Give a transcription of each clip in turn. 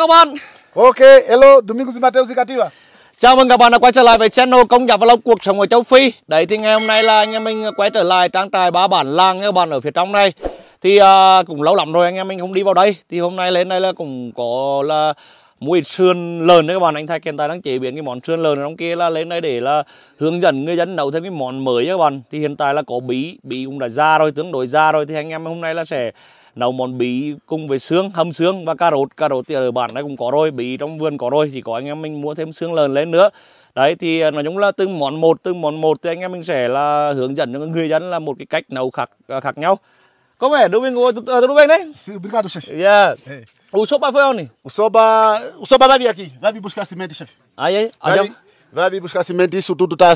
Các bạn. Ok, hello, Domingos Mateus Cativa. Chào mừng các bạn đã quay trở lại với channel Công Giả Vlog cuộc sống ở châu Phi. Đấy thì ngày hôm nay là anh em mình quay trở lại trang trại ba bản làng nha các bạn ở phía trong này. Thì uh, cũng lâu lắm rồi anh em mình không đi vào đây. Thì hôm nay lên đây là cũng có là mua ít sườn lợn đấy các bạn. Anh Thái hiện tại đang chế biến cái món sườn lợn ở trong kia là lên đây để là hướng dẫn người dân nấu thêm cái món mới nha các bạn. Thì hiện tại là có bí, bí cũng đã ra rồi, tương đối ra rồi thì anh em hôm nay là sẽ nấu món bí cùng với xương hầm xương và cà rốt. Cà rốt thì ở bản này cũng có rồi bí trong vườn có rồi chỉ có anh em mình mua thêm xương lợn lên nữa. Đấy thì à, nói chung là từng món một từng món một thì anh em mình sẽ là hướng dẫn cho người dân là một cái cách nấu khác à, khác nhau. Có vẻ domingo uh, tudo bem né Sim, obrigado, chefe. yeah Hey. o sopa foi onde O Soba, o Soba vai vir aqui, vai vir buscar cimento, chefe. aí aí Vai, vai vir buscar cimento, isso tudo tá,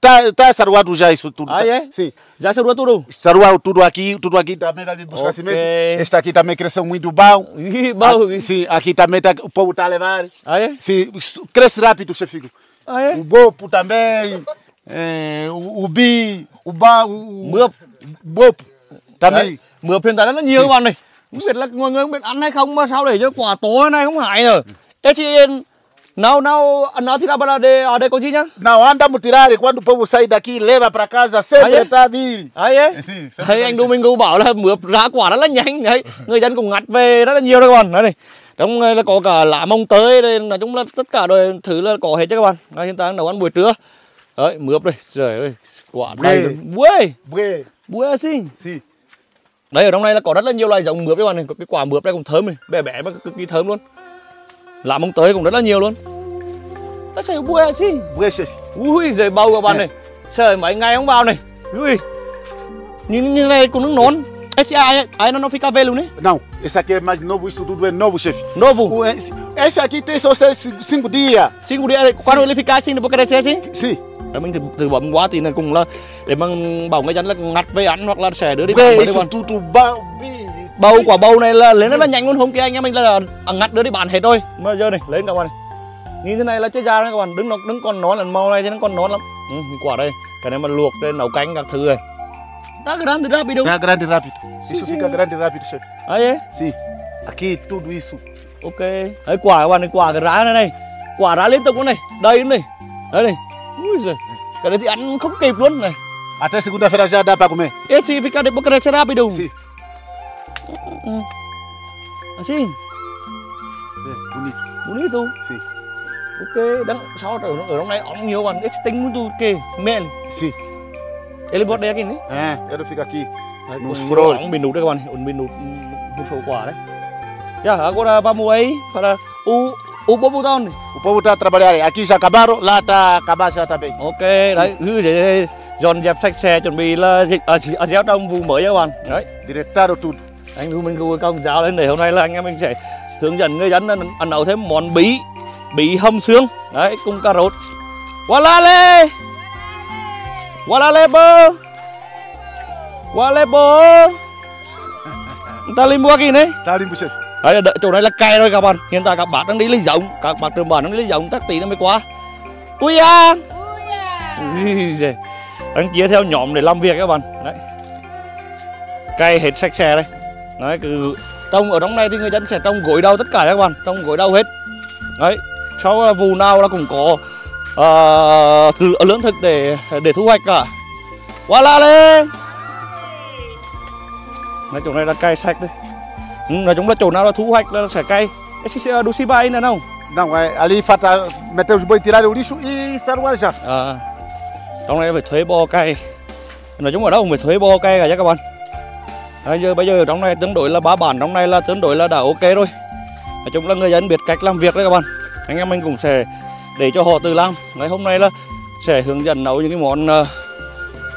tá, tá saruado já, isso tudo. Ah, tá- é? Sim. já se tudo Saruado tudo aqui, tudo aqui também vai vir buscar Ok. cimento. Este aqui também cresceu muito bom. Bom Ah, Sim, aqui também tá, o povo tá a levar. aí Sim, cresce rápido, chefe. aí O Bopo também, é, o, o Bi, o Ba, o... Mướp. Bopo também. mượp hiện tại là nhiều bạn này không biết là mọi người không biết ăn hay không mà sao để cho quả tối này không hại rồi Etienne nào nào thì là bà de ở đây có gì nhá? Não, anda a tirar e quando povo sai daqui leva para casa, sempre é? tá vir. sempre thấy tá anh. Domingo bảo là mướp ra quả rất là nhanh. Đấy người dân cũng ngặt về rất là nhiều đấy các bạn. Đấy này trong là có cả lá mông tới đây nói chung là tất cả đồ thứ là có hết chứ các bạn. Đấy, hiện tại đang nấu ăn buổi trưa. Đấy mướp đây trời ơi quả đầy luôn buổi Bué, buổi gì sim. Đây ở trong này là có rất là nhiều loại giống mướp các bạn này, có cái quả mướp đây cũng thơm này, bé bé mà cực kỳ thơm luôn. Lá mông tới cũng rất là nhiều luôn. Ta sẽ bùa gì? Bué, chefe. Ui giời bầu các bạn này. Trời mấy ngày không vào này. Ui. Như như này cũng nón. Esse ai nó nó fica velho né? Não, esse aqui é mais novo, isso tudo é novo, chefe. Novo. Esse, esse aqui tem só cinco dias. Cinco dia quando ele ficar assim depois crescer assim. Sim. Để mình thử, thử bấm quá thì là cùng là để mà bảo người dân là ngặt về ăn hoặc là sẽ đưa đi isso tudo bao. Bầu quả bầu này là lên rất là nhanh luôn. Hôm kia anh em mình là ngắt đưa đi bán hết rồi. Mà giờ này lên các bạn này. Như thế này là chơi ra đấy các bạn. Đứng nó đứng còn nón lần màu này chứ nó còn nón lắm. Ừ, quả đây. Cái này mà luộc lên nấu canh các thứ này thì ra bị đâu? Tá grande e rápido. Isso sim. fica grande rápido, chefe. ấy? Sim. Aqui tudo isso. ok. Đấy quả các bạn này quả cái rá này này. Quả rá liên tục luôn này. Đây này. Đấy này. Ui giời. Cái đấy thì ăn không kịp luôn này. Até segunda-feira já dá para comer. esse fica depois crescer rápido Sim. Assim É, bonito. bonito Sim. ok đang sao ở, ở trong này ong nhiều bạn tem muito que mel Sim. ele bota đây cái này É, ele fica aqui. Đấy, Nos đấy các bạn ong bị nụt một số quả đấy já agora vamos aí para o o bobo down này O povo trabalhar aí. Aqui já acabaram, lá acabar já também. ok đấy cứ để dọn dẹp sạch sẽ chuẩn bị là dịch ở ở gieo trong vụ mới các bạn đấy Diretaram tudo. Anh thu mình gửi công giáo lên để hôm nay là anh em mình sẽ hướng dẫn người dân ăn, ăn nấu thêm món bí bí hầm xương. Đấy cùng cà rốt. Walale walale bơ! Walale bơ! Ta lên mua gì đấy Tá limpo, chefe. đấy là chỗ này là cày rồi các bạn. Hiện tại các bác đang đi lấy giống. Các bác trường bản đang đi lấy giống tác tí nó mới qua. Ui à đang chia theo nhóm để làm việc các bạn. Đấy. Cày hết sạch sẽ đây đấy cứ trồng ở trong này thì người dân sẽ trồng gối đầu tất cả các bạn trồng gối đầu hết. Đấy sau vụ nào là cũng có uh, lương thực để để thu hoạch cả. Qua la lên! Nói chỗ này là cày sạch đây ừ, nói chung là chỗ nào là thu hoạch là sẽ cày. Esse do Sibai ainda não Não, é, ali falta meter os boi, tirar o lixo e saruar já. à, trong này phải thuế bo cày. Nói chung ở đâu cũng phải thuế bo cày cả nha các bạn Bây giờ bây giờ trong này tương đối là ba bản trong này là tương đối là đã ok rồi nói chung là người dân biết cách làm việc đấy các bạn anh em mình cũng sẽ để cho họ tự làm ngày hôm nay là sẽ hướng dẫn nấu những cái món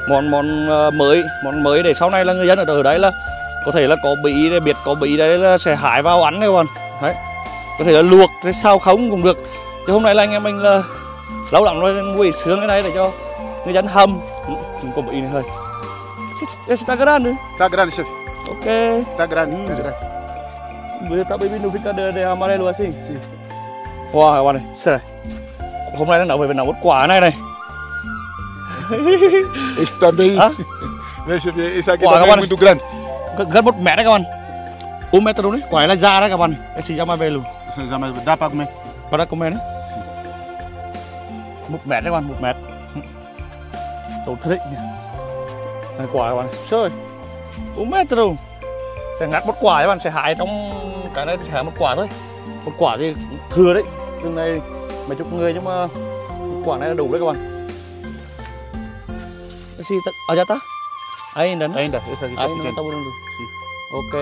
món món mới món mới để sau này là người dân ở đấy là có thể là có bị để biết có bị đấy là sẽ hái vào ăn đấy các bạn đấy có thể là luộc cái sao không cũng được chứ hôm nay là anh em mình là lâu lắm rồi mua ít cái này để cho người dân hầm cũng có bị này hơi Esse tá grande. Tá grande, chefe. Ok. Tá tá grande. Bữa tá baby não fica de, de amarelo assim. Sim. Wow, các bạn này. Trời. Hôm nay nó nấu phải nấu một quả này này. Este também. Hã? Deixa eu ver. Esse aqui Ó, também é muito grande. Gần một mét đấy các bạn. un metro đấy quả này là da đấy các bạn cái gì mà về luôn Se chama dá para comer. para comer đấy Sim. một mét đấy các bạn một mét đấy nhỉ này quả các bạn chơi un metro sẽ ngắt một quả các bạn sẽ hái trong cái này sẽ hái một quả thôi. Một quả thì thừa đấy. Chừng này mấy chục người nhưng mà một quả này là đủ đấy các bạn. Cái gì ta? Ở ta. Ainda né Ainda, esse aqui tá ainda não pequeno. tá morando ok.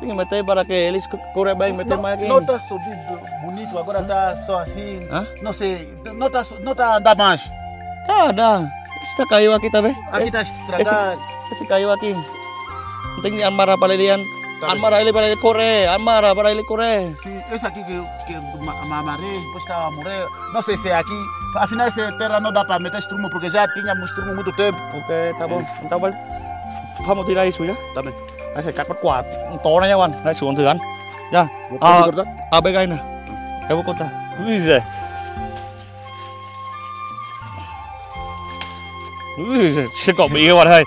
Tem que meter para que eles correm bem meter mais aqui Não tá subindo bonito, agora tá só assim. Hã? Não sei, não tá andando mais. tá dá esse tá caiu aqui também Aqui tá estragado. Esse caiu aqui não tem Anmara para ele an- Tá bem. Anmara ele para ele correr Anmara para ele correr Sim, esse aqui que, que ma- ma- amarrei, depois estava a morrer. Não sei se é aqui. Afinal, essa terra não dá para meter estrumo, porque já tínhamos estrumo muito tempo. ok tá bom então vai tí đây xuống nhá Tá bem. anh sẽ cắt một quả to này nha bạn đây xuống thử ăn nha cortar. à bên đây nè em có con ta ui giời ui giời chưa có bị các bạn ơi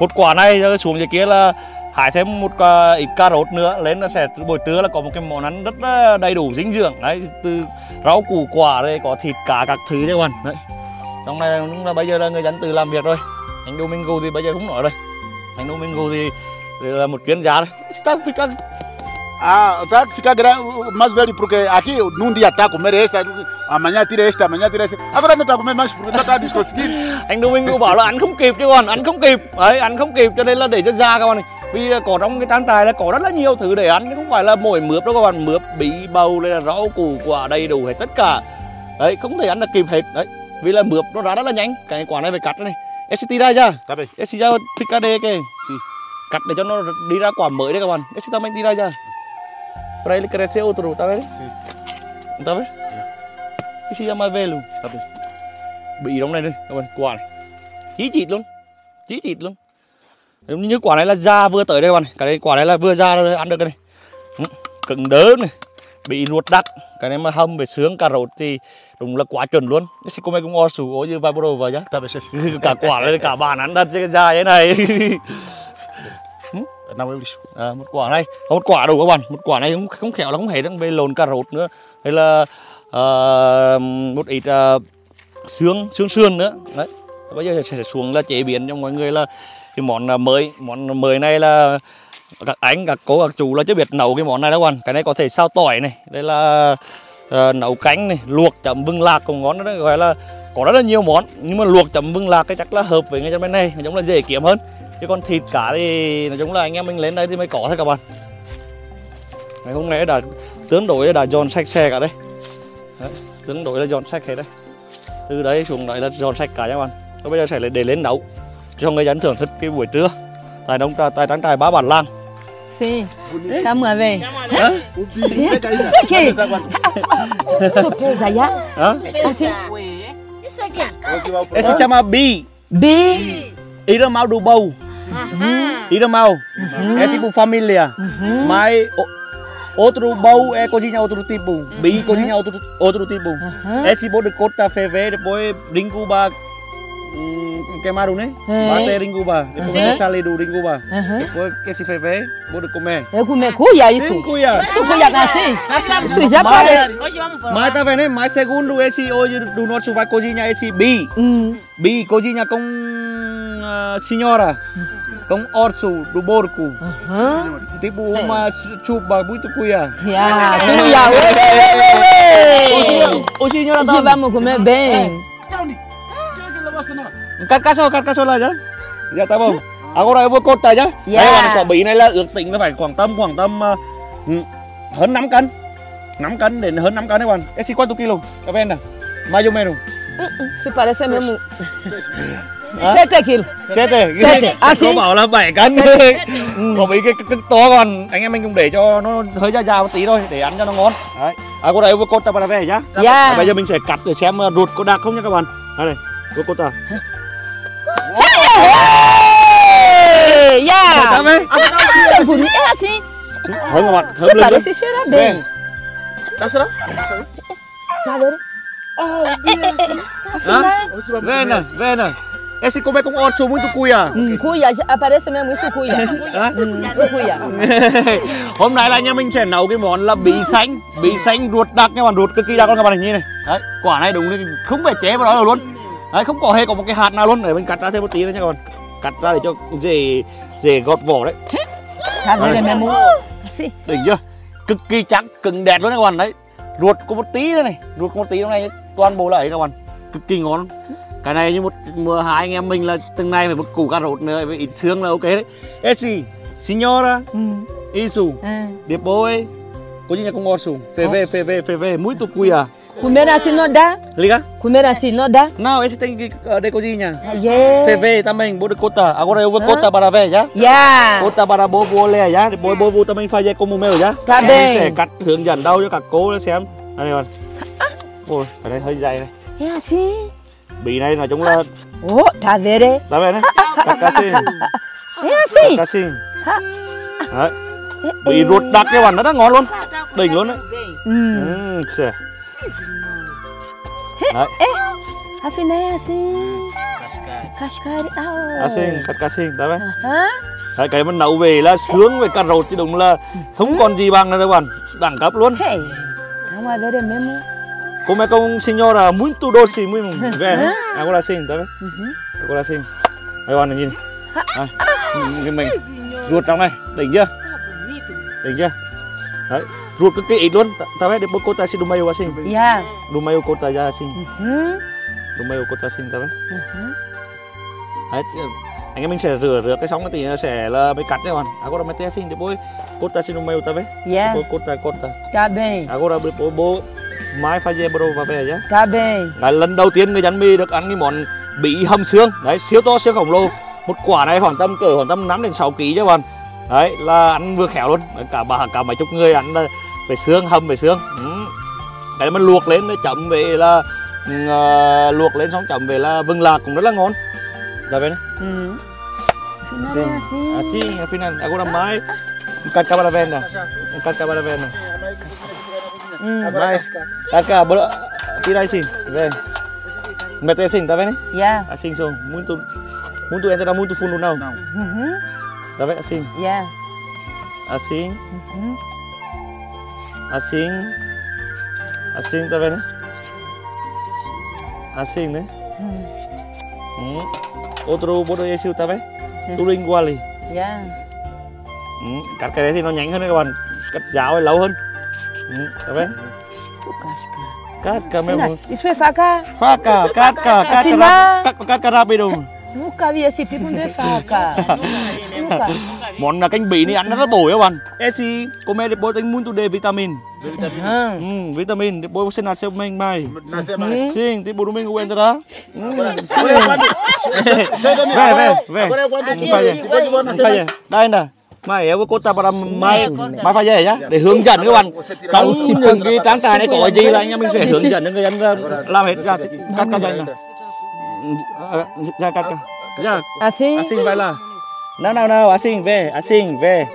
một quả này rồi xuống dưới kia là hái thêm một à, ít cà rốt nữa, lên là sẽ buổi trưa là có một cái món ăn rất là đầy đủ dinh dưỡng. Đấy, từ rau củ quả đây có thịt cá các thứ đấy các bạn. Đấy. Trong này đúng là bây giờ là người dân tự làm việc rồi. Anh Domingo thì bây giờ không nói rồi. Anh Domingo thì là một chuyên gia đấy. Ah, tá ficar gra- mais velho, porque aqui num dia tá comer esta, amanhã tira esta, amanhã tira esta. Agora não tá comer mais porque não tá desconseguindo. anh Domingo bảo là ăn không kịp chứ còn ăn không kịp. Đấy ăn không kịp cho nên là để cho ra các bạn này. Vì có trong cái trang trại là có rất là nhiều thứ để ăn chứ không phải là mỗi mướp đâu các bạn. Mướp bí bầu đây là rau củ quả đầy đủ hết tất cả. Đấy không thể ăn được kịp hết. Đấy vì là mướp nó ra rất là nhanh. Cái quả này phải cắt này. SCT ra chưa? Tá bem. SCT ra picade kìa. Cắt để cho nó đi ra quả mới đấy các bạn. SCT mình đi ra chưa Para ele crescer outro, tá vendo? Sim. Tá vendo? Esse já mais velho. Tá bem. bị trong này đây các bạn quả này chí chịt luôn chí chịt luôn giống như quả này là da vừa tới đây các bạn cái này quả này là vừa ra ăn được cái này cứng đớ này bị ruột đặc cái này mà hâm về sướng cà rốt thì đúng là quá chuẩn luôn cái xí cô mày cũng ngon sủ ố như vài bro vào nhá cả quả này cả bàn ăn chứ cái da thế này năm é à, một quả này. Có một quả đủ các bạn. Một quả này cũng không khéo là không hề đang về lồn cà rốt nữa. Hay là ờ, một ít ờ, xương xương sườn nữa. Đấy. Bây giờ sẽ, sẽ xuống là chế biến cho mọi người là cái món à, mới. Món mới này là các anh các cô các chú là chưa biết nấu cái món này đâu bạn. Cái này có thể sao tỏi này. Đây là uh, nấu cánh này. Luộc chấm vừng lạc cũng ngon đó. Gọi là có rất là nhiều món. Nhưng mà luộc chấm vừng lạc cái chắc là hợp với người dân bên này. Nói chung là dễ kiếm hơn chứ còn thịt cá thì nói chung là anh em mình lên đây thì mới có thôi các bạn ngày hôm nay đã tương đối đã dọn sạch sẽ cả đây đấy, tương đối là dọn sạch hết đây từ đấy xuống đấy là dọn sạch cả nha các bạn Và bây giờ sẽ để lên nấu cho người dân thưởng thức cái buổi trưa tại đông tại trang trại bá bản làng Sim. Tá uma vez. O bicho, pega isso. Que? Essa agora. Isso pesa? Hã? Assim. Isso aqui. Esse se chama bi Bi. Irmão do Bou Irmão é tipo família mas o- outro Bou é cozinha outro tipo Bi cozinha outro, outro tipo Aham. Esse pode cortar ferver depois rincuba hum, queimaram né É. bater rincuba depois Aham. que sale do rincuba Aham. depois que se ferver pode comer Eu comer cuia isso. Sim, cuia. Isso cuia assim? Nós vamos Isso já Mas- pode. Hoje vamos provar. mas tá vendo né mas segundo esse hoje do nosso vai cozinhar esse Bi Hum. Bi cozinha com ah, senhora com urso do porco Aham. Tipo uma chupa muito cuia. Já. Cuia. Ui, ui, ui, ui. O senhor Hoje vamos comer bem. Cá sô lại chứ. Dạ tá bom. Agora eu vou cortar nhá. Dạ. Đây bạn quả bí này là ước tính nó phải khoảng tầm khoảng tầm ừ, hơn 5 cân. 5 cân đến hơn 5 cân đấy bạn. Esse quanto kilo? Tá vendo? Mais ou menos. Isso parece mesmo. Sete quilos. Sete. Sete. À, xin. bảo là 7 cân. Quả bí cái, cái, cái to còn anh em mình cũng để cho nó hơi già già một tí thôi để ăn cho nó ngon. Đấy. Agora eu vou cortar para ver nhá. Já. Bây giờ mình sẽ cắt để xem ờ, ruột có đặc không nha các bạn. Đây này, ruột có đặc. Ei, Tá Já. vendo? É bonito. É assim. Thơm các bạn, thơm Isso lên. đấy. parece cheira bem. Tá será? Tá vendo? Oh, o bicho é assim. Hả? Você vai Về này, về này. Esse come com osso muito cuia. Cuia, aparece mesmo isso cuia. Cuia. Hôm nay là em mình sẽ nấu cái món là bí xanh Bí xanh ruột đặc nha bạn, ruột cực kỳ đặc luôn các bạn hình như này Đấy, quả này đúng là không phải chế vào đó đâu luôn Đấy, không có hề có một cái hạt nào luôn Để mình cắt ra thêm một tí nữa nha các bạn Cắt ra để cho dễ dễ gọt vỏ đấy Tá vendo mesmo? Assim. Đỉnh chưa? Cực kỳ chắc, cứng đẹp luôn các bạn đấy Ruột có một tí thôi này, ruột có một tí trong này toàn bộ là ấy các bạn Cực kỳ ngon Cái này như một mùa hai anh em mình là từng này phải một củ cà rốt nữa với ít xương là ok đấy Esi, signora, Mm. Isu, Ah. Depois, cozinha com osso. Ferver, ferver, ferver. Muito cuia. Comer assim não dá? Liga? Comer assim não dá? Não, esse tem que uh, de cozinha. Yeah. Ferver também, de cota. Agora eu vou cota para ver, já? Yeah. Cota para vô lè, já? Bố vô também faz como o meu, já? Tá bem. sẽ cắt hướng dẫn đâu cho các cô xem. Đây này bạn. Ôi, cái này hơi dày này. É assim. Bì này nói chung là Oh? Tá vendo, né? Cắt cá xin. É Cắt assim. cá xin. Đấy. Bì ruột đặc các bạn, nó rất ngon luôn. Đỉnh luôn đấy. Mm. Ừ, Đấy. Cascari. Ah. Cá xin, cắt cá xin, tá vendo? Hã? Đấy, cái mà nấu về là sướng với cà rốt thì đúng là không còn gì bằng nữa các bạn. Đẳng cấp luôn. Hey. Tá uma vera mesmo. come con signora muito doce muy bene agora sim tá vendo agora sim đây bạn nhìn. Đây mình. Ruột trong này. Đỉnh chưa? Đỉnh chưa? Đấy ruột cực kỳ ít luôn. Ta biết depois conta se do meio assim Yeah. do meio conta já assim Uhum. do meio conta assim tá vendo Uhum. đấy anh em mình sẽ rửa rửa cái cái thì sẽ là mới cắt nha bạn agora mete assim depois conta se do meio tá vendo Yeah. depois conta conta Tá bem. agora depois bố mai pha bro và về nhá. Tá bem. Là lần đầu tiên người dân mi được ăn cái món bí hầm xương. Đấy siêu to siêu khổng lồ. Một quả này khoảng tầm cỡ khoảng tầm 5 đến 6 kg chứ bạn đấy là ăn vừa khéo luôn. Đấy, cả bà cả mấy chục người ăn là về xương hầm về xương ừ. cái mà luộc lên để chấm về là ừ, ờ, luộc lên xong chấm về là vừng lạc cũng rất là ngon rồi Hum. Afinal Assim, é assim. assim, afinal, agora mais um cắt cabra venda, um cắt cabra venda. Vai, cắt cabra, tira assim, vem. Mete assim, tá vendo? Yeah. Assim só, muito, muito entra muito fundo não. Uhum. Tá vendo? Assim, Yeah. assim, Uhum. Assim, assim, tá vendo? Assim, né? Hum. Hum. Outro bottle esse, tá vendo? Tudo igual ali. Yeah. Ừ, cắt cái đấy thì nó nhánh hơn đấy các bạn cắt giáo thì lâu hơn ừ, Isso casca. cắt cả mấy isso foi faca? faca cắt cả cắt cả cắt cả rapido Nunca vi esse tipo de faca. Nunca. món là canh bí này ăn nó rất bổ các bạn. Esi come muito de vitamin. Ừ, vitamin mais Nascer mais. sim tipo domingo entra ừ, Agora é quando. Chega me Vem, vem, vem. Agora é quando. Aqui, Faz aqui, Depois eu vou Ừ, nascer phải mais. vậy đây nè mai em cô ta para mai mai phải vậy nhá để hướng dẫn các bạn. Trong những cái trang trại này có cái gì là anh em mình sẽ hướng dẫn cho người dân ra làm hết ra cắt cắt dây cắt ra Assim? Assim vai lá não não não assim ve assim ve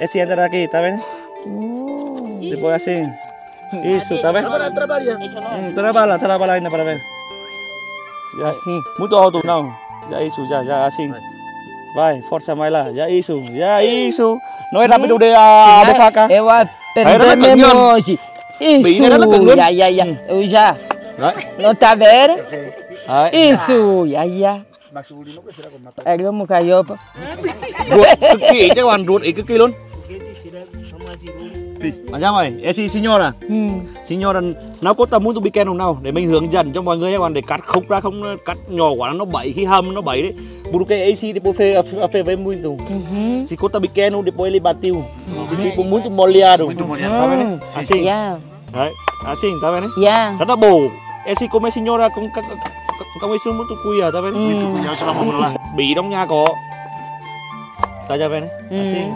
esse entra aqui tá vendo Uh. depois assim isso tá vendo Agora trabalha. hum, trabalha trabalha ainda para ver já Assim. muito alto não já isso já já assim vai força mais lá já isso já isso não é rápido de a de faca Eu aprendi ela mesmo hoje. Né? Isso. Ya, ya, ya. Eu já. Não tá vendo? Đấy Isso. Ya, ya. Mas o Lino vai tirar com mata. É como caiopa. ruột các bạn ruột ít cực kỳ luôn mà ra mày esi signora Hum. signora nó có tầm muốn tụi weekend không nào để mình hướng dẫn cho mọi người các bạn để cắt khúc ra không cắt nhỏ quá nó bậy khi hầm nó bậy đấy porque esse depois fe fe vem muito Uhum. se corta pequeno depois ele bateu tipo muito molhado Muito molhado, tá vendo? assim Ya. đấy assim tá vendo Ya. rất là bổ esse come signora con con con mấy xương muito cuia tá vendo Hum. Já se vamos lá. Bỉ trong nhà có Tá já vendo? Hum. Assim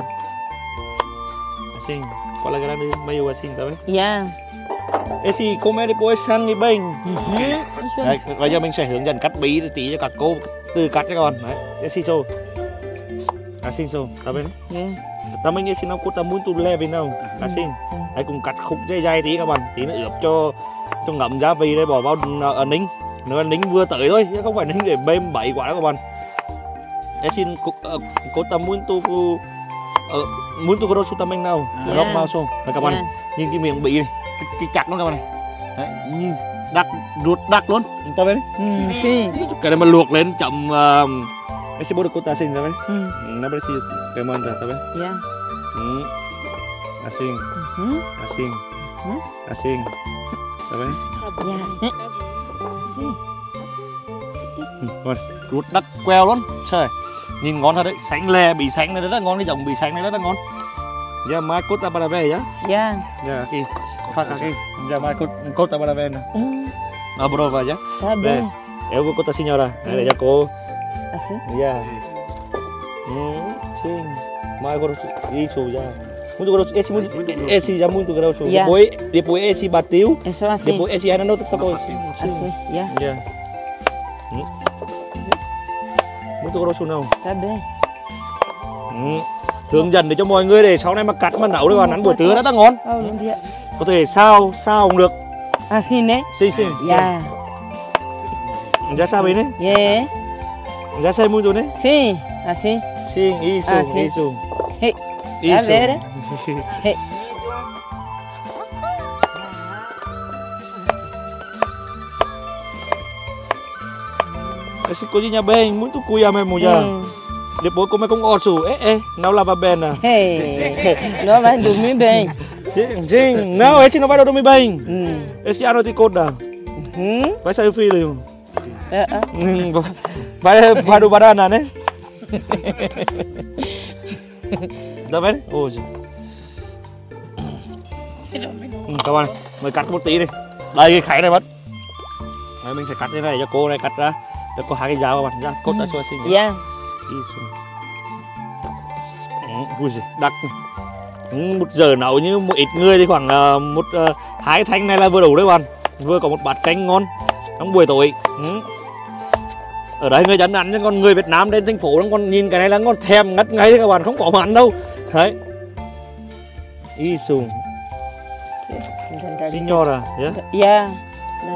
Assim Qual é grande meio assim, tá vendo? Ya. Esse come depois sangue bem Uhum. Isso Đấy, bây giờ mình sẽ hướng dẫn cắt bí tí cho các cô từ cắt cho các bạn Đấy, esse sou Assim sou, tá vendo? Ya. Também esse não custa muito leve não Assim Đấy, cùng cắt khúc dây dây tí các bạn Tí nữa ướp cho cho ngậm gia vị đây bỏ vào ờ, ninh nữa nính vừa tới thôi chứ không phải nính để bêm bậy quá đâu các bạn em xin cô, cô ta muốn tu muốn tu có đôi su tâm anh nào? Dạ. góc bao xô. Các bạn Dạ. nhìn cái miệng bị này cái, cái chặt nó các bạn này. Đấy, nhìn đặc ruột đặc luôn. Chúng ta bên Ừ, si. cái này mà luộc lên chậm uh, em sẽ bố được cô ta xin ra bên. Ừ, nó bên xin cảm ơn ta ta bên. Ừ. à xin. Ừ, à xin. Ừ. à xin. Ta bên. Ya. Rồi ruột đắt queo luôn. Trời nhìn ngon thật đấy. Sánh lè bị sánh này rất là ngon. Cái dòng bị sánh này rất là ngon. Giờ mai cốt ta bara về nhá. Ya. giờ kì phát kì giờ mai cốt cốt ta bara về nè. Ừ, à bro vào nhá. Bem. eu vou contar a senhora để cho cô. Assim? ya ừ sim mai grosso isso já muito grosso esse muito esse já muito grosso Yeah. depois depois esse bateu É só assim. depois esse ainda não tá bom sim Assim, ya. ya ừ. muito grosso não Tá bem. Ừ. Hướng dẫn để cho mọi người để sau này mà cắt mà nấu đấy bạn ăn buổi trưa rất là ngon dia. có thể sao sao cũng được Assim, né? sim sim Ya. já sabe né Yeah. já sei muito né Sim, assim. sim isso Ah, sim. isso Hey. Isso vendo? Hey. Esse coisinha bem, muito cuia mesmo já. Hum. Depois come com osso. É, é, não lava bem. né? Hey. Não vai dormir bem. Sim, sim. Não, esse não vai dormir bem. Hum. Esse ano te conta. Hum. Vai sair o filho. É, é. Hum, Vai, vai do banana, né? Tá vendo? Hoje. Ừ, các bạn mời cắt một tí đi. Đây cái kháy này mất. Đây mình sẽ cắt cái này cho cô này cắt ra. Để có hai cái dao các bạn ra cốt đã xua xinh Ya. Isu. Ừ, ui giời, đặc. Ừ, một giờ nấu như một ít người thì khoảng ờ, một ờ, hai thanh này là vừa đủ đấy bạn. Vừa có một bát canh ngon. Trong buổi tối ừ. ở đây người dân ăn chứ còn người Việt Nam đến thành phố nó còn nhìn cái này là còn thèm ngất ngay đấy các bạn. Không có mà ăn đâu đấy Isu, Signora, yeah. Ya.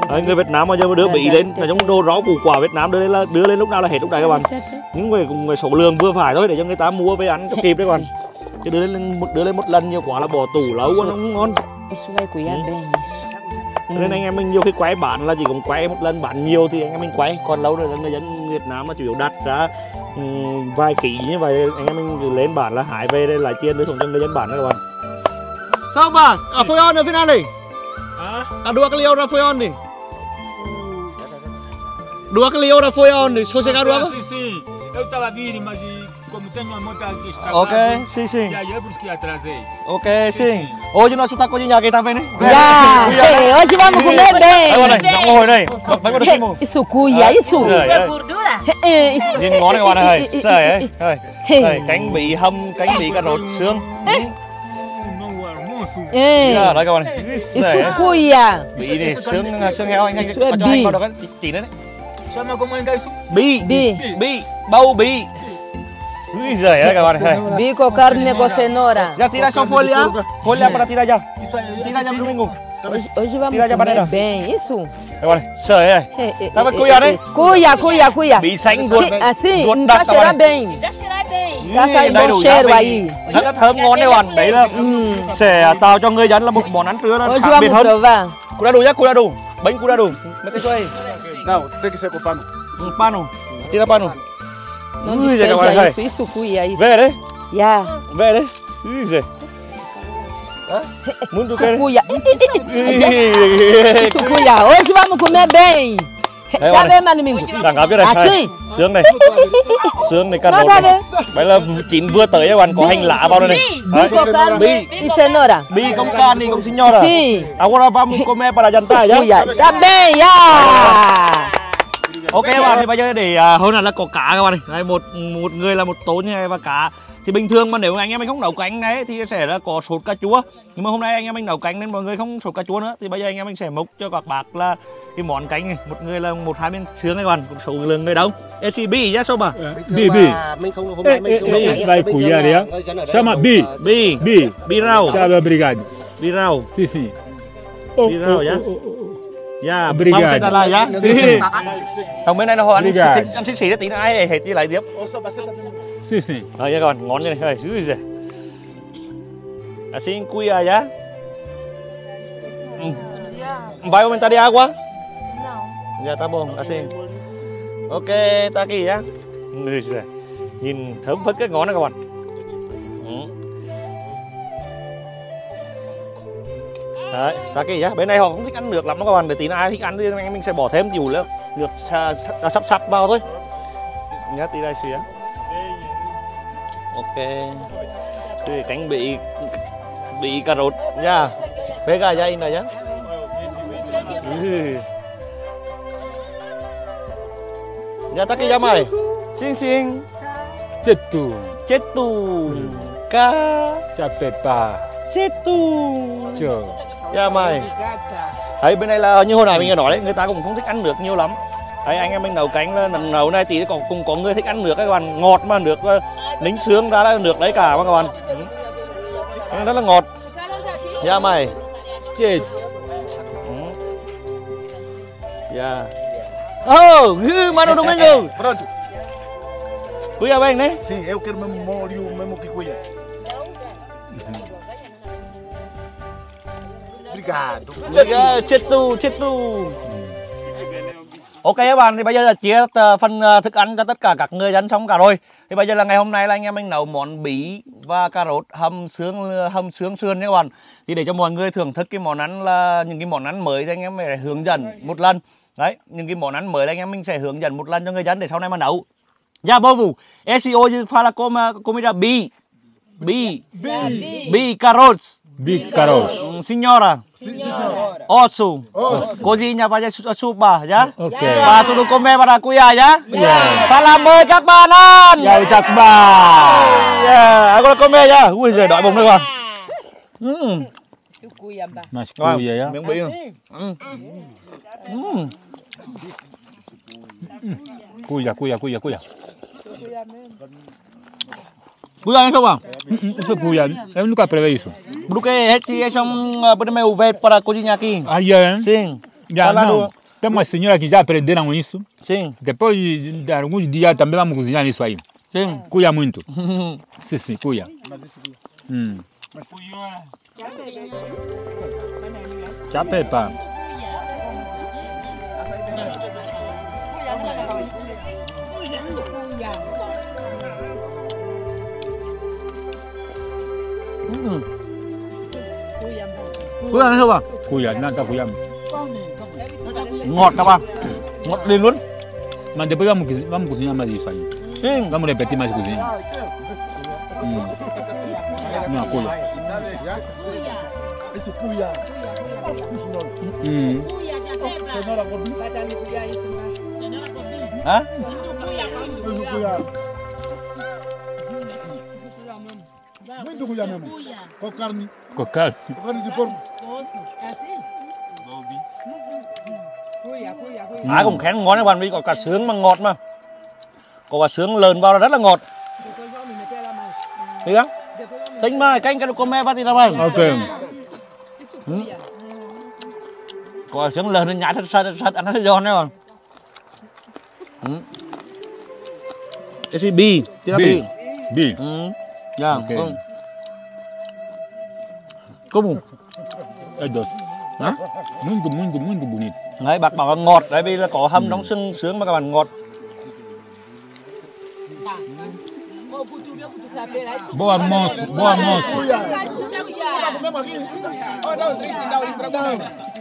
Đấy, người Việt Nam mà giờ mà đưa bị lên là giống đồ rau củ quả Việt Nam đưa lên là đưa lên lúc nào là hết lúc đấy các bạn. Những người cùng người số lượng vừa phải thôi để cho người ta mua về ăn cho kịp đấy còn chứ đưa lên một đưa lên một lần nhiều quá là bỏ tủ lâu quá nó không ngon. Cho nên anh em mình nhiều khi quay bán là chỉ còn quay một lần bán nhiều thì anh em mình quay. Còn lâu rồi là người dân Việt Nam mà chủ yếu đặt ra vài kỷ như vậy anh em mình lên bản là hải về đây lại chiên đưa xuống cho người dân bản đó các bạn. Sao bà à phôi on ở phía nào này à dua kali ora phôi on đi. Dua kali ora phôi on đi sosegar dua Sim, sim. Eu estava a vir, mas e como tenho a moto aqui estragada, ok sim sim e aí é por isso que atrasei. Ok, sim. Hoje nós está cozinhando aqui também, né? Ya. Hey, hoje vamos comer bem. đây, nóng ngồi đây. Bánh vào Hey, đây, Isso cuia, isso. Ơi. gordura? Hey, isso. Nhìn ngon các bạn ơi. Trời ơi. Trời. Cánh bị hâm, cánh bị cà rốt xương. O. Hey. Dạ, đây các bạn. Isso cuia. Bị này xương xương heo anh anh cho é anh bi. vào đó cái chỉ đấy. đấy. Chama como ainda isso? Bi, Bi. bi, bầu bi. Ơi các bạn ơi. Bico carne com cenoura. Ya tira só folha. Folha para tirar já. Isso aí. Tira já domingo. Hoje, hoje vamos Tira já comer banana. bem, isso. Ơi. Hey, hey, Tá cuia hey, đấy. hey. Cuia, cuia, cuia. Bị sánh ruột. Sim, assim, cheirando ơi. bem. Já cheirar bem. Saindo đầy bom đủ cheiro aí. Rất là thơm ngon đấy bạn. Đấy là sẽ tạo cho người dân là một món ăn trưa Hoje khác biệt hơn. provar. Curado ya, curado. Bánh curado. Mấy cái xoay. Não, tem que ser com pano. Pano. Tira pano. Não Ui, despeja ơi. isso, isso cuia. Về đấy, Ya. tôi Isso kê cuia. đấy. Isso cuia. Hoje vamos comer bem. Tá bem, meu amigo? Đẳng cấp cho này. Assim. Đây, Sướng này. Sướng này cắt Nó rốt ra này. Đấy là chín vừa tới các bạn có hành lá vào đây này. Bi. e cenoura. Bi con carne con signora. Sim. Agora vamos comer para jantar nhá. Cuia. Tá bem, ya. Ok các bạn thì bây giờ để à, hơn là có cá các bạn này. Đây, một một người là một tố như này và cá thì bình thường mà nếu anh em mình không nấu canh đấy thì sẽ là có sốt cà chua nhưng mà hôm nay anh em mình nấu canh nên mọi người không sốt cà chua nữa thì bây giờ anh em mình sẽ múc cho các bác là cái món canh này một người là một hai miếng xương các bạn số lượng người đông SCB giá số mà Bi, bi. mình không hôm nay mình không vai là đây Chama có, Bi. ờ, bi Bi. bi rau obrigado. bi rau Sim, sim. Oh, Đi ra rồi oh, nhá. Dạ, Obrigado. Phong sẽ trả lại nhá. Còn bên này là họ ăn thịt ăn xích xì đó tí nữa ai hết thì lại tiếp. Sim, sim. Rồi nha con, ngon như này. Ui giời. À xin quy à nhá. Ừ. Vai aumentar de água? Não. Dạ ta bông, assim. Ok, ta kỳ nhá. Nhìn thơm phức cái ngón này các bạn. Ừ. Đấy, ta kỳ nhá. Bên này họ không thích ăn nước lắm các bạn. Để tí nữa ai thích ăn thì anh mình sẽ bỏ thêm dù nữa. Nước sắp sắp vào thôi. Nhá, tí đây xíu. Ok. Cái cánh bị bị cà rốt nha. Pega ya ini ya. Ừ. Ya ta ya mai. Sing sing. Cetu. Cetu. Ka. Chapepa. Cetu. Cho. Ya mai. Đấy bên này là như hồi nãy mình đã nói đấy, người ta cũng không thích ăn nước nhiều lắm. Đấy anh em mình nấu cánh là nấu này tí còn cũng có người thích ăn nước các bạn, ngọt mà nước ờ, nính xương ra là nước đấy cả mà các bạn. Ừ. Rất là ngọt. Ya mày. Cetu. Ừ. Ya. Oh, hư Mano Domingo. Pronto. Cuida bem, né? Sim, eu quero mesmo molho, mesmo que cuia. Obrigado. Chết, chết tu, chết tu. Ok các bạn, thì bây giờ là chia ờ, phần ờ, thức ăn cho tất cả các người dân xong cả rồi. Thì bây giờ là ngày hôm nay là anh em mình nấu món bí và cà rốt hầm xương hầm xương sườn nha các bạn. Thì để cho mọi người thưởng thức cái món ăn là những cái món ăn mới thì anh em phải hướng dẫn một lần. Đấy, những cái món ăn mới là anh em mình sẽ hướng dẫn một lần cho người dân để sau này mà nấu. Ya povo, SEO như fala como comida bi. Bi. Bi carrots. Biscaros. Mm, Senhora. Osso. Cozinha para su- sopa, ya? Ok. Para tudo comer para cuidar, ya? Fala mời các bạn ăn. Yau Chakba. Yeah, agora comer ya. Ui giời, đói bụng đấy con. Mm. Mas Wow, cuia, ya. miếng bí rồi. Mm. Mm. Cuia, cuia, cuia, cuia. Cuida hay không à? Isso é cuia. Eu nunca provei isso. Porque este são podemos ver para cozinhar aqui. Aí é. Sim. Já Fala não. do- Tem uma senhora que já aprenderam isso. Sim, Depois de de alguns dias também vamos cozinhar isso aí. sim. Cuia muito. Sim, sim, cuia. Hum. Chapepa. Cuida hay không à? Cuia, não está cuia. Ngọt các bạn. Ngọt liền luôn. Mas depois vamos, vamos cozinhar mais isso aí. Sim. Vamos repetir mais cozinha. Hum. Não, cuia. Isso cuia. Hum. Cenoura com Hả? Isso cuia. Muito cuia mesmo. Com carne. Com carne. Com carne de porco. Ai cũng khen ngon các bạn vì có cả xương mà ngọt mà. Có cả xương lợn vào là rất là ngọt. Thấy không? Tính mà canh cái con me bắt thì làm ơn. Ok. Có cả xương lợn thì nhảy thật thật thật ăn nó giòn đấy còn. Ừ. Cái gì bì, chứ là bì. Bi. Bi. Ừ. Dạ. Ok. Ừ. Como? É doce. Hả? Muito, muito, muito bonito. Đấy, bác bảo là ngọt, đấy vì là có hầm trong xương sướng mà các bạn ngọt. Boa almoço, boa almoço. Mesmo aqui.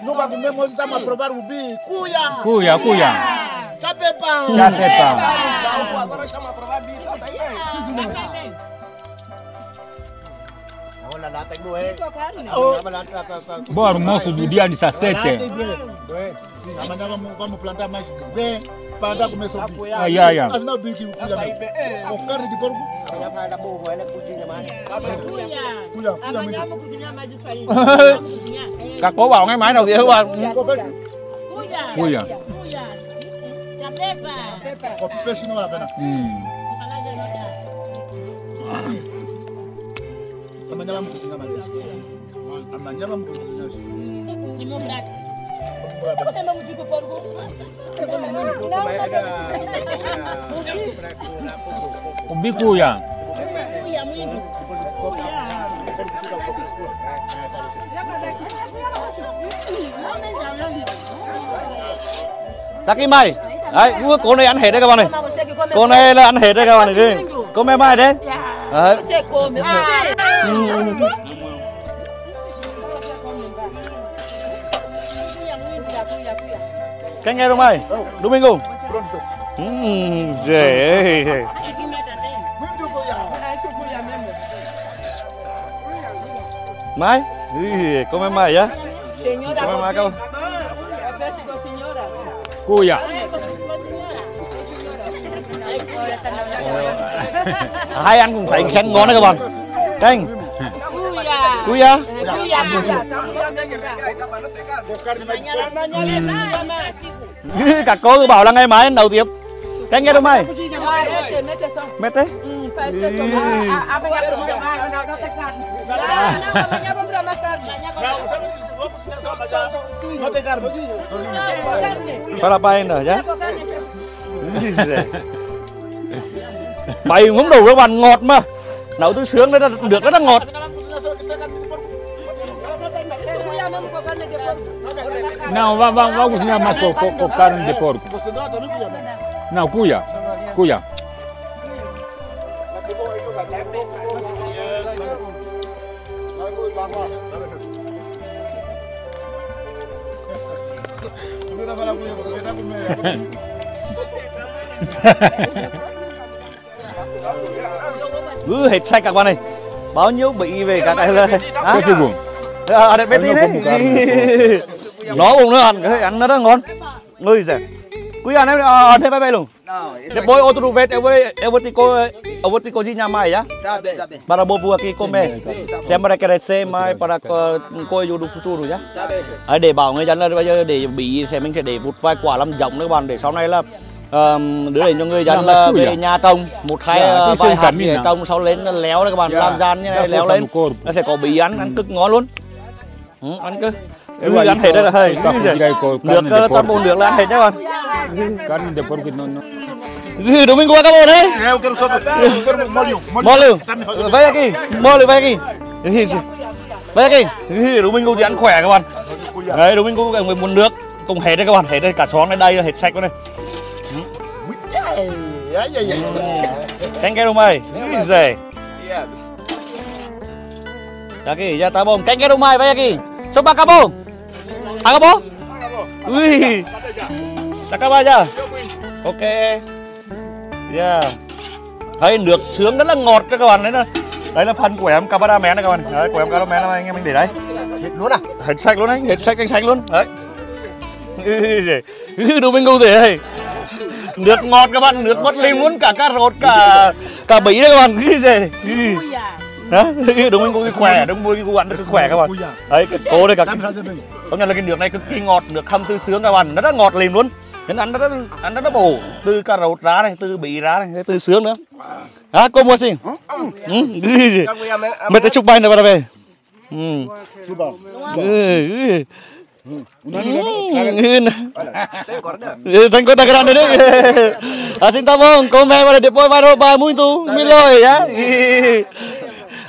Nunca comemos, hoje estamos a provar o bi. Cuia. Cuia, cuia. Chapepa. Chapepa. Boa almoço do dia 17. Sim, amanhã vamos, vamos plantar mais bem para dar comer só bi. Ai, ai, ai. Afinal, bi que cuia mesmo. Com carne de porco. Cuia, cuia Amanhã muito. vamos cozinhar mais isso aí. Vamos cozinhar. É. Các bố bảo ngày mai đầu tiên các bạn. Com peixe, Cuia. Cuia. Cuia. Já pepa. com peixe não vale a pena. Cukup baru. Umbi kuya. Kuya mwingi. Chắc cái mày. Đấy, cô này ăn hết đấy các bạn này. Cô này là ăn hết đấy các bạn này đi. Cô mẹ mai đấy. Đấy. Cô mẹ mai câu. Fecha com a senhora. Kuya. Com a senhora. Ai, olha, tá na Hai ăn cùng thấy khen ngon đấy các bạn. Canh. Kuya. Kuya, kuya. Các cô cứ bảo là ngày mai đầu tiếp. Canh nghe đâu mày? Mẹ thế. Nữa chứ. Bày cũng đủ các bạn ngọt mà. Nấu từ sướng đấy là được rất là ngọt. Não, vamos, vamos, vamos cozinhar mais com, com, com carne de porco. Não, cuia. Cuia. Cứ hết sạch các bạn này. Bao nhiêu bị về cả cái Cái à, gì cũng. à, đẹp bên Nó đấy. cái Nó cũng nó ăn cái ăn nó rất ngon. Người già. Quý ăn em à thế bay bay luôn. Depois outro vez eu vou eu vou te co eu vou te cozinhar mais, já? Tá bem, tá bem. Para o povo aqui comer. Sempre crescer mais para co- coi vô futuro nhá. Để bảo người dân là bây giờ để bị thì mình sẽ để một vài quả làm giống nữa các bạn để sau này là ờm, đưa đến cho người dân là là về à? nhà trồng một hai Dạ, ờ, vài hạt để mình à? trồng sau lên nó léo đấy các bạn Dạ. làm gian như Dạ, này léo phô lên nó sẽ có bí ăn ăn cực ngon luôn ừ, ăn cứ ừ, loại ăn hết đấy là hơi đây nước ờ, toàn bộ nước là ăn hết đấy các bạn Carne de porco não, não. đúng mình qua các bạn đấy É, eu quero só. Eu quero molho. Molho. Tá me fazendo. Vai aqui. Molho, vai aqui. Vai aqui. Đúng mình thì ăn khỏe các bạn. Đấy, đúng mình cũng muốn nước. Cùng hết đây các bạn, hết đây cả xóm này đây hết sạch luôn này. Ai, ai, ai, ai. Canh cái đúng mày. Úi giời. Aqui, já tá bom. Canh cái đúng mày, vai aqui. Sopa acabou? Acabou? Ui. Đã acabou chưa? Ok. Yeah. Thấy nước sướng rất là ngọt các bạn đấy là đấy là phần của em Capadamé này các bạn đấy của em Capadamé là anh em mình để đấy Luôn à? hết sạch luôn đấy hết sạch canh sạch luôn đấy Ừ. Ừ, đồ mình ngu thế này nước ngọt các bạn nước ngọt lên luôn cả cà rốt cả cả bỉ đấy các bạn cái gì? Ừ. Kuya. đó đúng mình ngu khỏe đúng mình ngu ăn được khỏe các bạn. đấy cái cô đây cả công nhận là cái nước này cực kỳ ngọt nước hầm từ sướng các bạn nó rất ngọt liền luôn. Nên ăn nó rất ăn nó rất bổ từ cà rốt ra này từ bỉ ra này từ sướng nữa. À cô mua gì? Ừ cái mày tới chụp bài này vào đây ừ Suba. ừ ừ tem corda? Tengo esta grande ¿no? Así estamos, vào para después va ropa muy tú, mi lôi nhá.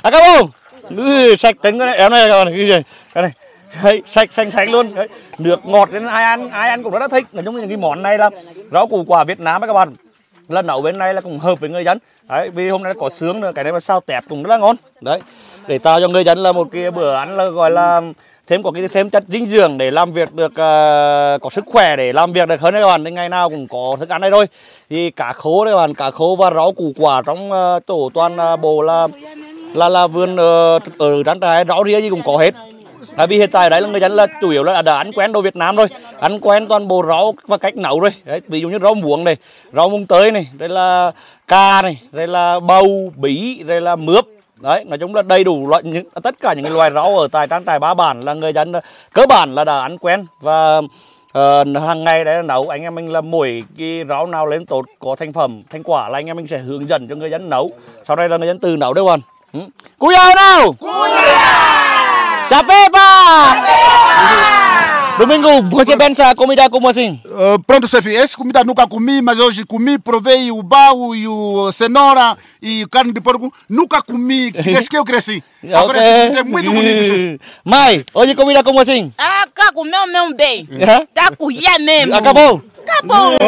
Acabou. Ừ, sạch tính cái này, em này các bạn, cái gì? Cái này. Đấy, sạch xanh xanh luôn. Đấy, nước ngọt đến ai ăn ai ăn cũng rất là thích. Nói chung những cái món này là rau củ quả Việt Nam ấy các bạn. Là nấu bên này là cũng hợp với người dân. Đấy, vì hôm nay có sướng nữa, cái này mà sao tẹp cũng rất là ngon. Đấy, để tạo cho người dân là một cái bữa ăn là gọi là thêm có cái thêm chất dinh dưỡng để làm việc được uh, có sức khỏe để làm việc được hơn đấy các bạn. Nên ngày nào cũng có thức ăn đây thôi. Thì cá khô đấy các bạn cá khô và rau củ quả trong uh, tổ toàn uh, bộ là là là vườn uh, ở trang trại. Rau ria gì cũng có hết. Tại vì hiện tại đấy là người dân là chủ yếu là đã ăn quen đồ Việt Nam rồi. Ăn quen toàn bộ rau và cách nấu rồi. Đấy, ví dụ như rau muống này rau mùng tơi này đây là cà này đây là bầu bí đây là mướp đấy nói chung là đầy đủ loại những tất cả những loài rau ở tại trang trại ba bản là người dân cơ bản là đã ăn quen. Và ờ, hàng ngày đấy là nấu anh em mình là mỗi cái rau nào lên tốt có thành phẩm thành quả là anh em mình sẽ hướng dẫn cho người dân nấu. Sau đây là người dân từ nấu đấy còn ừ. cúi nào! Nào Chà Pepa! Domingo, você pensa comida como assim? Uh, pronto, chefe, esse comida nunca comi, mas hoje comi, provei o baú e o cenoura e carne de porco. Nunca comi, desde que eu cresci. Agora comida é muito bonito. Mai, hoje comida como assim? Ah, cá comeu mesmo bem. Hã? Tá colher mesmo. Acabou? Acabou.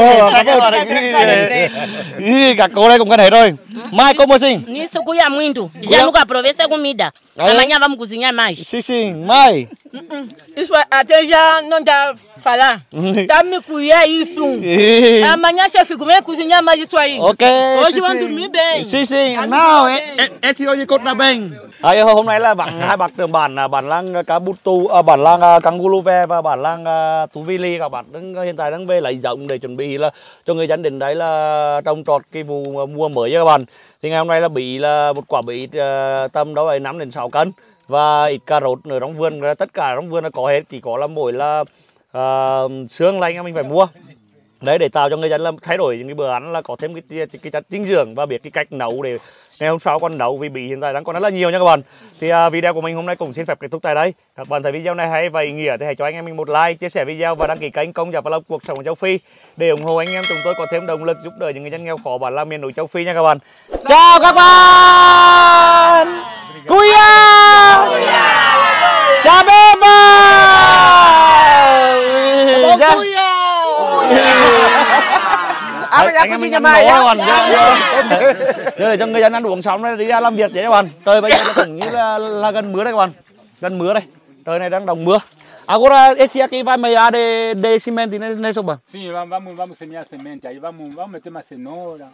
Ih, cacau đây cũng cái này thôi. Mai como assim? Nisso cuia muito. Cuia- Já nunca provei essa comida. Ah, é? Amanhã vamos cozinhar mais. Sim, sim. Mai. Isso até já não dá pra falar. Dá me colher isso. Ih. Amanhã, chefe, como é cozinhar mais isso aí? Ok. Hoje sim, vão sim. dormir bem. Sim, sim. Ăn Nào, bữa em bem. Bền. À, hôm nay là bạn hai bạn từ bản là bản lang cá bút tu, à, bản lang à, Kanguluve và bản lang à, Tuvili các bạn đang hiện tại đang về lấy giống để chuẩn bị là cho người dân đến đấy là trồng trọt cái vụ mùa mới các bạn. Thì ngày hôm nay là bị là một quả bị à, tầm đó là 5 đến 6 cân và ít cà rốt ở trong vườn tất cả trong vườn là có hết chỉ có là mỗi là à, xương là anh em mình phải mua đấy để tạo cho người dân là thay đổi những cái bữa ăn là có thêm cái cái, cái chất dinh dưỡng và biết cái cách nấu để ngày hôm sau còn đấu vì bị hiện tại đang còn rất là nhiều nha các bạn. Thì uh, video của mình hôm nay cũng xin phép kết thúc tại đây. Các bạn thấy video này hay và ý nghĩa thì hãy cho anh em mình một like chia sẻ video và đăng ký kênh công và vlog cuộc sống ở châu phi để ủng hộ anh em chúng tôi có thêm động lực giúp đỡ những người dân nghèo khó bản la miền núi châu phi nha các bạn. Chào các bạn! Kuya chào bê À, anh em mình ăn á? các bạn Giờ để cho người dân ăn uống xong rồi đi ra làm việc vậy các bạn. Trời bây giờ là tưởng như là, là gần mưa đây các bạn. Gần mưa đây. Trời này đang đồng mưa. Agora esse aqui vai meia de de cimento nesse nesse soba Sim, va- vamos, vamos semear semente aí, vamos, vamos meter uma cenoura,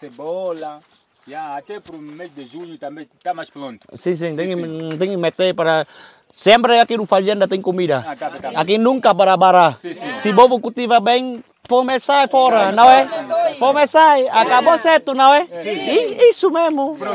cebola. Já, até para o mês de junho também está mais pronto. sim sim tem que tem que meter para sempre aqui no fazenda tem comida. Ah, tá, tá. aqui nunca para bara se o povo cultiva bem fome sai fora não é? Fome sai acabou certo não é? I- isso mesmo